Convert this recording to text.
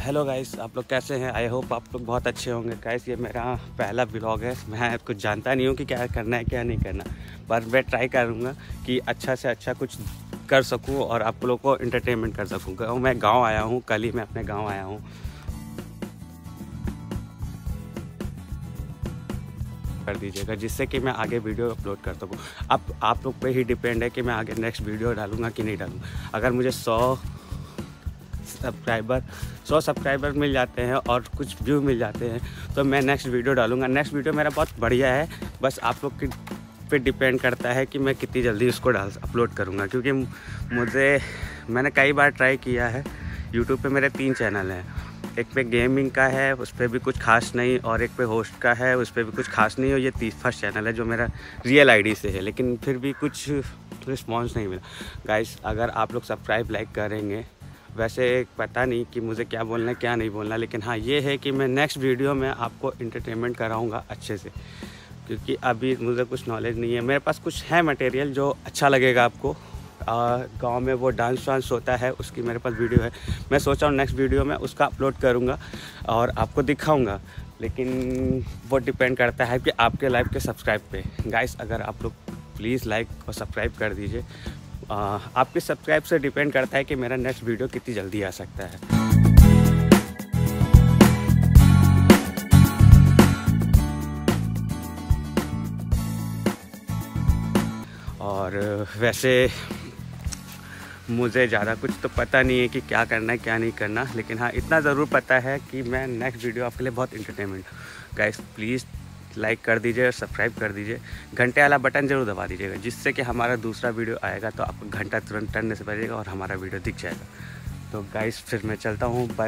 Hello guys आप लोग कैसे हैं? आई होप आप लोग बहुत अच्छे होंगे। गाइस ये मेरा पहला ब्लॉग है। मैं कुछ जानता नहीं हूँ कि क्या करना है, क्या नहीं करना। पर मैं ट्राई करूँगा कि अच्छा से अच्छा कुछ कर सकूँ और आप लोग को इंटरटेनमेंट कर सकूँ। क्यों मैं गाँव आया हूँ, कल ही मैं अपने गाँव आया हूँ। कर दीजिएगा, जिससे कि मैं आगे वीडियो अपलोड कर सकूँ। अब आप लोग पे ही डिपेंड है कि मैं आगे नेक्स्ट वीडियो डालूँगा कि नहीं डालूँगा। अगर मुझे सौ सब्सक्राइबर, सौ सब्सक्राइबर मिल जाते हैं और कुछ व्यू मिल जाते हैं तो मैं नेक्स्ट वीडियो डालूँगा। नेक्स्ट वीडियो मेरा बहुत बढ़िया है, बस आप लोग की पे डिपेंड करता है कि मैं कितनी जल्दी उसको डाल अपलोड करूँगा, क्योंकि मुझे, मैंने कई बार ट्राई किया है। यूट्यूब पे मेरे तीन चैनल हैं। एक पे गेमिंग का है, उस पर भी कुछ खास नहीं, और एक पे होस्ट का है, उस पर भी कुछ खास नहीं, और ये तीस फ़र्स्ट चैनल है जो मेरा रियल आईडी से है, लेकिन फिर भी कुछ रिस्पॉन्स नहीं मिला। गाइस अगर आप लोग सब्सक्राइब लाइक करेंगे वैसे पता नहीं कि मुझे क्या बोलना है, क्या नहीं बोलना लेकिन हाँ ये है कि मैं नेक्स्ट वीडियो में आपको इंटरटेनमेंट कराऊँगा अच्छे से, क्योंकि अभी मुझे कुछ नॉलेज नहीं है। मेरे पास कुछ है मटेरियल जो अच्छा लगेगा आपको। गाँव में वो डांस वांस होता है, उसकी मेरे पास वीडियो है। मैं सोच रहा हूँ नेक्स्ट वीडियो में उसका अपलोड करूँगा और आपको दिखाऊँगा, लेकिन वो डिपेंड करता है कि आपके लाइफ के सब्सक्राइब पे। गाइस अगर आप लोग प्लीज़ लाइक और सब्सक्राइब कर दीजिए आपके सब्सक्राइब से डिपेंड करता है कि मेरा नेक्स्ट वीडियो कितनी जल्दी आ सकता है। और वैसे मुझे ज़्यादा कुछ तो पता नहीं है कि क्या करना है, क्या नहीं करना, लेकिन हाँ इतना ज़रूर पता है कि मैं नेक्स्ट वीडियो आपके लिए बहुत इंटरटेनमेंट गाइस प्लीज़ लाइक कर दीजिए और सब्सक्राइब कर दीजिए। घंटे वाला बटन ज़रूर दबा दीजिएगा, जिससे कि हमारा दूसरा वीडियो आएगा तो आपको घंटा तुरंत टनने से बजेगा और हमारा वीडियो दिख जाएगा। तो गाइस फिर मैं चलता हूँ बाय